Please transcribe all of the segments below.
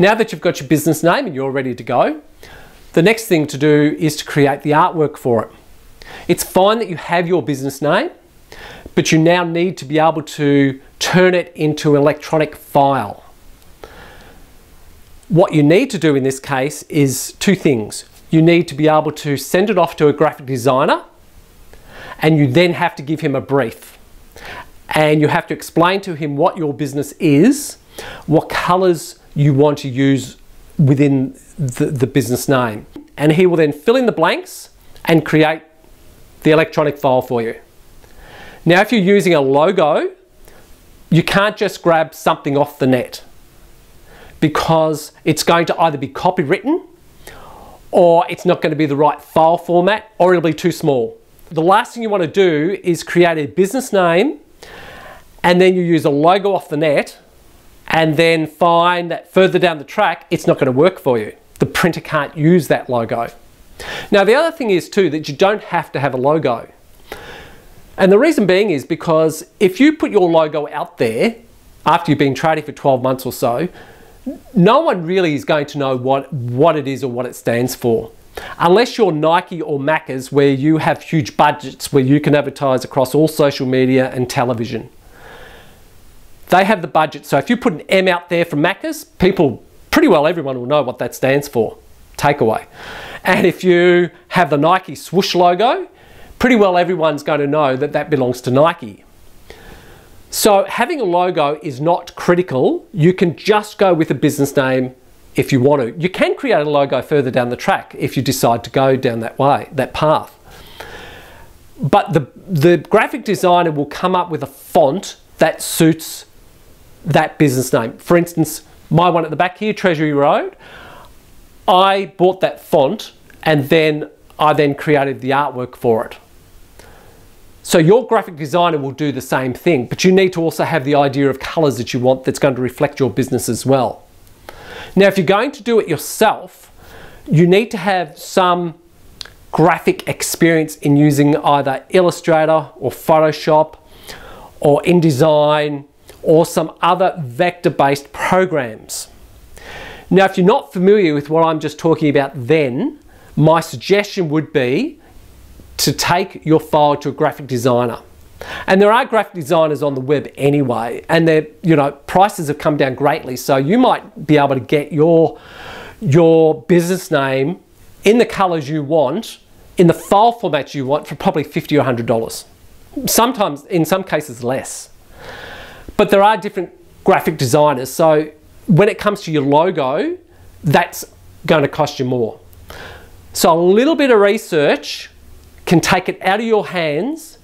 Now that you've got your business name and you're ready to go, the next thing to do is to create the artwork for it. It's fine that you have your business name, but you now need to be able to turn it into an electronic file. What you need to do in this case is two things. You need to be able to send it off to a graphic designer and you then have to give him a brief. And you have to explain to him what your business is, what colors you want to use within the, the business name. And he will then fill in the blanks and create the electronic file for you. Now, if you're using a logo, you can't just grab something off the net because it's going to either be copywritten or it's not going to be the right file format or it'll be too small. The last thing you want to do is create a business name and then you use a logo off the net and then find that further down the track it's not going to work for you. The printer can't use that logo. Now the other thing is too that you don't have to have a logo. And the reason being is because if you put your logo out there after you've been trading for 12 months or so, no one really is going to know what, what it is or what it stands for. Unless you're Nike or Macca's where you have huge budgets where you can advertise across all social media and television. They have the budget. So if you put an M out there from Macca's, people, pretty well everyone will know what that stands for. Takeaway. And if you have the Nike swoosh logo, pretty well everyone's going to know that that belongs to Nike. So having a logo is not critical. You can just go with a business name if you want to. You can create a logo further down the track if you decide to go down that way, that path. But the, the graphic designer will come up with a font that suits that business name. For instance, my one at the back here, Treasury Road, I bought that font and then I then created the artwork for it. So your graphic designer will do the same thing, but you need to also have the idea of colors that you want that's going to reflect your business as well. Now, if you're going to do it yourself, you need to have some graphic experience in using either Illustrator or Photoshop or InDesign or some other vector-based programs. Now, if you're not familiar with what I'm just talking about then, my suggestion would be to take your file to a graphic designer. And there are graphic designers on the web anyway, and their you know prices have come down greatly. So you might be able to get your your business name in the colors you want, in the file format you want for probably 50 or 100 dollars. Sometimes, in some cases, less. But there are different graphic designers. So when it comes to your logo, that's going to cost you more. So a little bit of research can take it out of your hands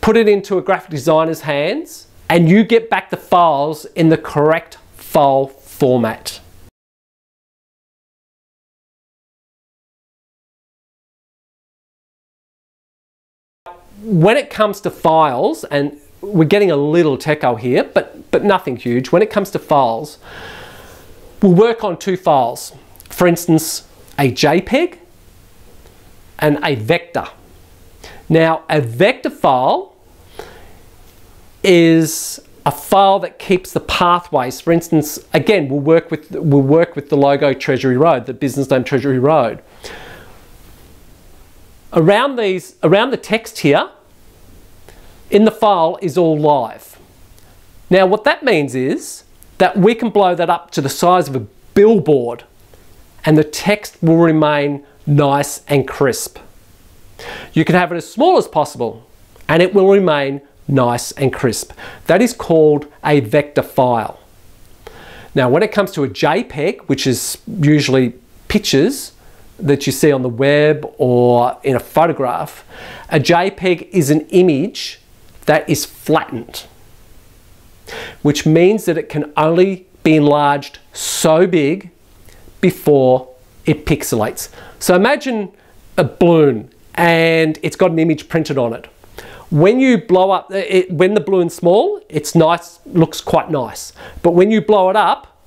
put it into a graphic designer's hands, and you get back the files in the correct file format. When it comes to files, and we're getting a little techo here, but, but nothing huge. When it comes to files, we'll work on two files. For instance, a JPEG and a vector. Now, a vector file is a file that keeps the pathways. For instance, again, we'll work with we'll work with the logo Treasury Road, the business name Treasury Road. Around these, around the text here, in the file is all live. Now, what that means is that we can blow that up to the size of a billboard and the text will remain nice and crisp. You can have it as small as possible and it will remain nice and crisp. That is called a vector file. Now when it comes to a JPEG, which is usually pictures that you see on the web or in a photograph, a JPEG is an image that is flattened, which means that it can only be enlarged so big before it pixelates. So imagine a balloon and it's got an image printed on it. When you blow up, uh, it, when the balloon's small, it's nice, looks quite nice. But when you blow it up,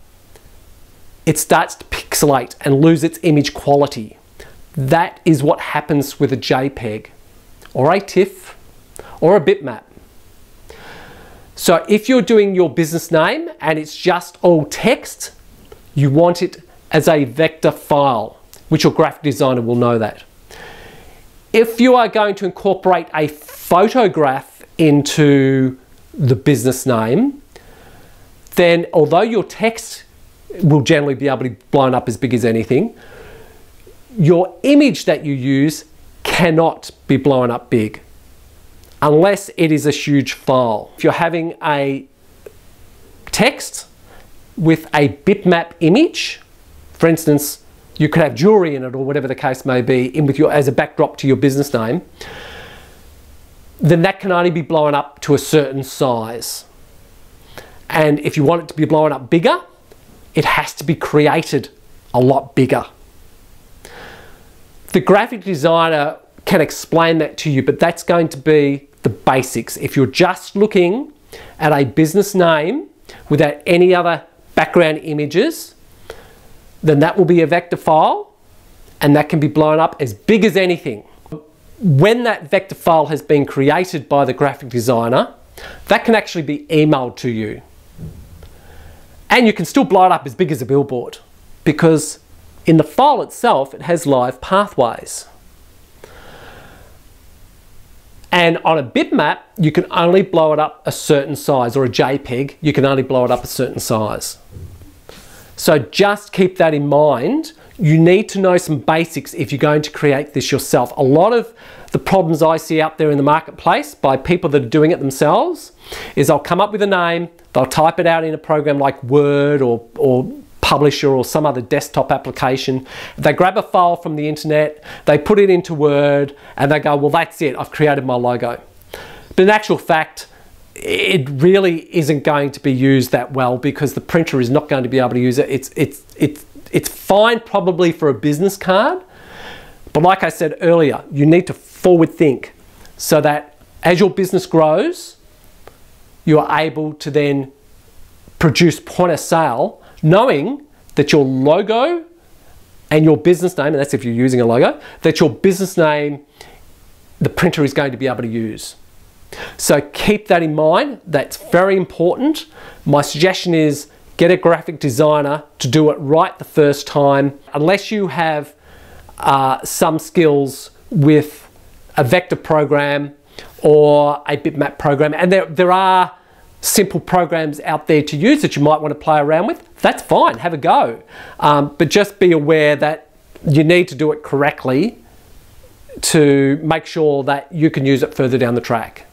it starts to pixelate and lose its image quality. That is what happens with a JPEG or a TIFF or a bitmap. So if you're doing your business name and it's just all text, you want it as a vector file, which your graphic designer will know that. If you are going to incorporate a photograph into the business name, then although your text will generally be able to be blown up as big as anything, your image that you use cannot be blown up big unless it is a huge file. If you're having a text with a bitmap image, for instance, you could have jewelry in it or whatever the case may be in with your as a backdrop to your business name, then that can only be blown up to a certain size. And if you want it to be blown up bigger, it has to be created a lot bigger. The graphic designer can explain that to you, but that's going to be the basics. If you're just looking at a business name without any other background images, then that will be a vector file and that can be blown up as big as anything. When that vector file has been created by the graphic designer, that can actually be emailed to you. And you can still blow it up as big as a billboard because in the file itself, it has live pathways. And on a bitmap, you can only blow it up a certain size, or a JPEG, you can only blow it up a certain size. So just keep that in mind. You need to know some basics if you're going to create this yourself. A lot of the problems I see out there in the marketplace by people that are doing it themselves is they'll come up with a name, they'll type it out in a program like Word or, or Publisher or some other desktop application. They grab a file from the internet, they put it into Word, and they go, well, that's it, I've created my logo. But in actual fact, it really isn't going to be used that well because the printer is not going to be able to use it. It's, it's, it's, it's fine probably for a business card, but like I said earlier, you need to forward think so that as your business grows, you are able to then produce point of sale knowing that your logo and your business name, and that's if you're using a logo, that your business name, the printer is going to be able to use. So keep that in mind, that's very important. My suggestion is get a graphic designer to do it right the first time, unless you have uh, some skills with a vector program or a bitmap program. And there, there are simple programs out there to use that you might want to play around with, that's fine, have a go. Um, but just be aware that you need to do it correctly to make sure that you can use it further down the track.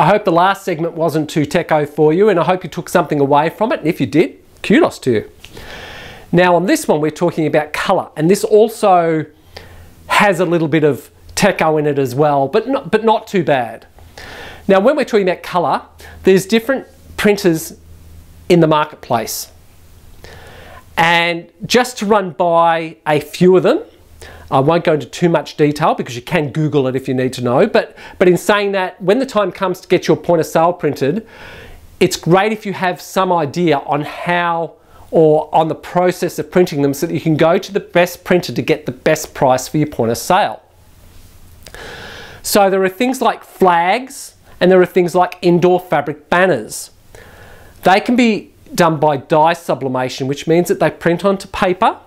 I hope the last segment wasn't too techo for you and I hope you took something away from it. And if you did, kudos to you. Now on this one, we're talking about color, and this also has a little bit of techo in it as well, but not, but not too bad. Now, when we're talking about color, there's different printers in the marketplace. And just to run by a few of them, I won't go into too much detail because you can Google it if you need to know. But, but in saying that, when the time comes to get your point of sale printed, it's great if you have some idea on how or on the process of printing them so that you can go to the best printer to get the best price for your point of sale. So there are things like flags and there are things like indoor fabric banners. They can be done by dye sublimation, which means that they print onto paper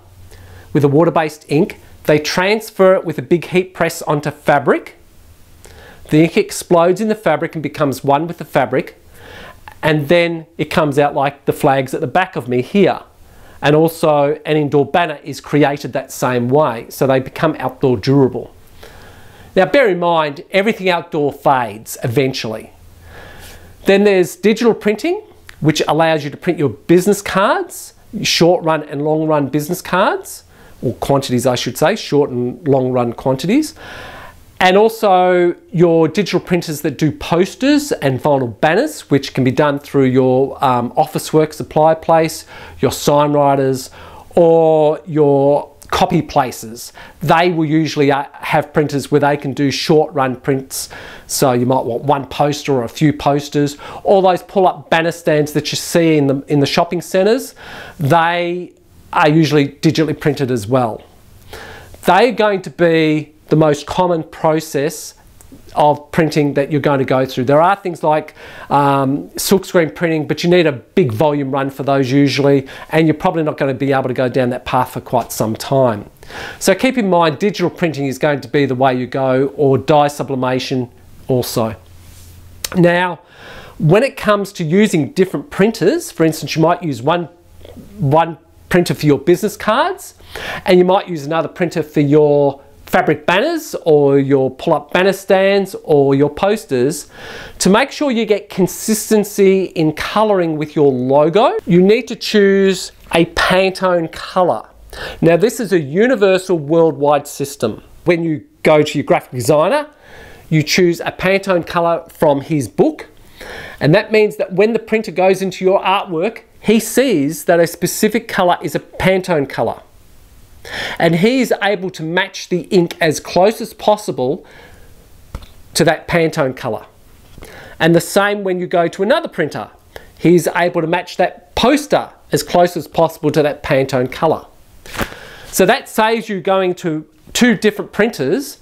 with a water-based ink. They transfer it with a big heat press onto fabric. The ink explodes in the fabric and becomes one with the fabric and then it comes out like the flags at the back of me here. And also an indoor banner is created that same way, so they become outdoor durable. Now bear in mind, everything outdoor fades eventually. Then there's digital printing, which allows you to print your business cards, short run and long run business cards, or quantities I should say, short and long run quantities. And also your digital printers that do posters and vinyl banners, which can be done through your um, Officeworks supply place, your sign writers, or your copy places. They will usually uh, have printers where they can do short run prints. So you might want one poster or a few posters. All those pull up banner stands that you see in the, in the shopping centres, they are usually digitally printed as well. They're going to be the most common process of printing that you're going to go through. There are things like um, silkscreen printing, but you need a big volume run for those usually, and you're probably not going to be able to go down that path for quite some time. So keep in mind, digital printing is going to be the way you go, or dye sublimation also. Now, when it comes to using different printers, for instance, you might use one, one printer for your business cards, and you might use another printer for your fabric banners or your pull-up banner stands or your posters to make sure you get consistency in coloring with your logo you need to choose a Pantone color. Now this is a universal worldwide system. When you go to your graphic designer you choose a Pantone color from his book and that means that when the printer goes into your artwork he sees that a specific color is a Pantone color and he is able to match the ink as close as possible to that Pantone colour. And the same when you go to another printer. He's able to match that poster as close as possible to that Pantone colour. So that saves you going to two different printers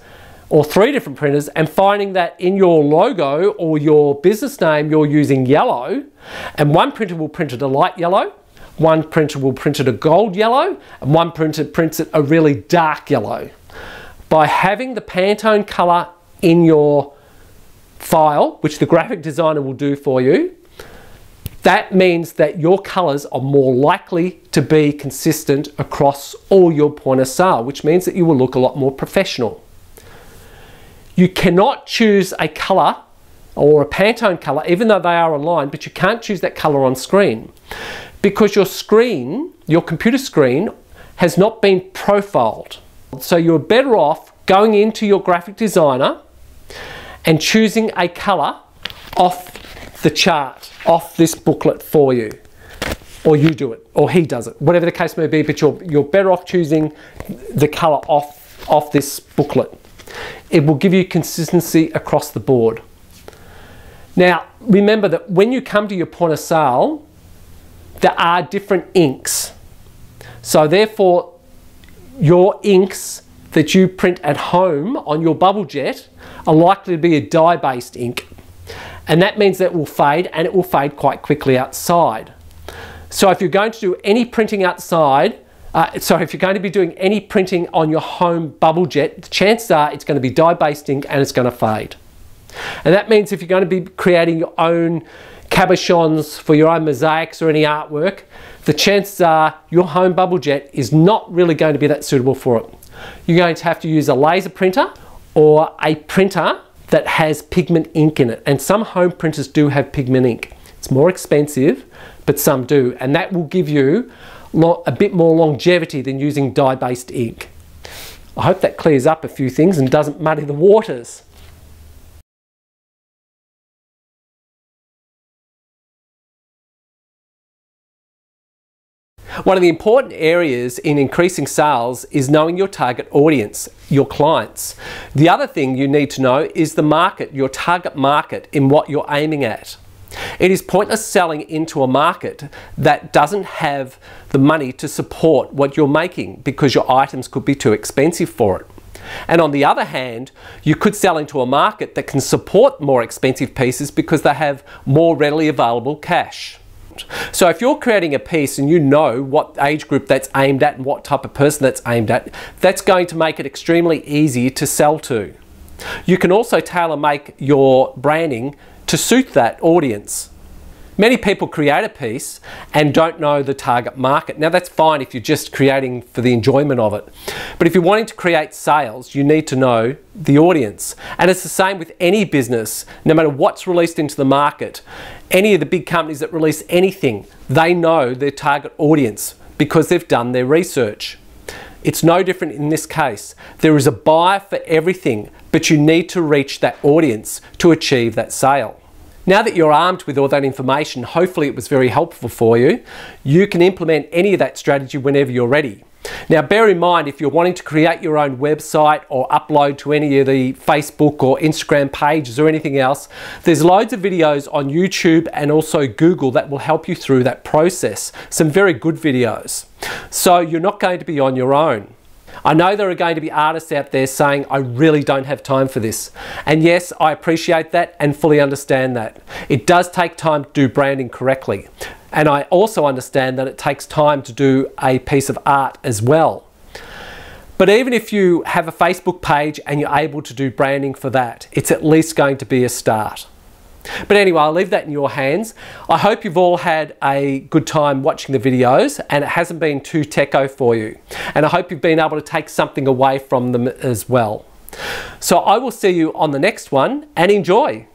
or three different printers and finding that in your logo or your business name you're using yellow and one printer will print it a light yellow one printer will print it a gold yellow and one printer prints it a really dark yellow. By having the Pantone color in your file, which the graphic designer will do for you, that means that your colors are more likely to be consistent across all your point of sale, which means that you will look a lot more professional. You cannot choose a color or a Pantone color, even though they are online, but you can't choose that color on screen because your screen, your computer screen, has not been profiled. So you're better off going into your graphic designer and choosing a color off the chart, off this booklet for you. Or you do it, or he does it, whatever the case may be, but you're, you're better off choosing the color off, off this booklet. It will give you consistency across the board. Now, remember that when you come to your point of sale, there are different inks. So therefore, your inks that you print at home on your bubble jet are likely to be a dye-based ink. And that means that will fade and it will fade quite quickly outside. So if you're going to do any printing outside, uh, so if you're going to be doing any printing on your home bubble jet, the chances are it's going to be dye-based ink and it's going to fade. And that means if you're going to be creating your own cabochons for your own mosaics or any artwork, the chances are your home bubble jet is not really going to be that suitable for it. You're going to have to use a laser printer or a printer that has pigment ink in it. And some home printers do have pigment ink. It's more expensive, but some do. And that will give you a bit more longevity than using dye-based ink. I hope that clears up a few things and doesn't muddy the waters. One of the important areas in increasing sales is knowing your target audience, your clients. The other thing you need to know is the market, your target market in what you're aiming at. It is pointless selling into a market that doesn't have the money to support what you're making because your items could be too expensive for it. And on the other hand, you could sell into a market that can support more expensive pieces because they have more readily available cash. So if you're creating a piece and you know what age group that's aimed at and what type of person that's aimed at, that's going to make it extremely easy to sell to. You can also tailor make your branding to suit that audience. Many people create a piece and don't know the target market. Now that's fine if you're just creating for the enjoyment of it. But if you're wanting to create sales, you need to know the audience. And it's the same with any business, no matter what's released into the market. Any of the big companies that release anything, they know their target audience because they've done their research. It's no different in this case. There is a buyer for everything, but you need to reach that audience to achieve that sale. Now that you're armed with all that information, hopefully it was very helpful for you, you can implement any of that strategy whenever you're ready. Now bear in mind if you're wanting to create your own website or upload to any of the Facebook or Instagram pages or anything else, there's loads of videos on YouTube and also Google that will help you through that process. Some very good videos. So you're not going to be on your own. I know there are going to be artists out there saying, I really don't have time for this. And yes, I appreciate that and fully understand that. It does take time to do branding correctly. And I also understand that it takes time to do a piece of art as well. But even if you have a Facebook page and you're able to do branding for that, it's at least going to be a start. But anyway, I'll leave that in your hands. I hope you've all had a good time watching the videos and it hasn't been too techo for you. And I hope you've been able to take something away from them as well. So I will see you on the next one and enjoy.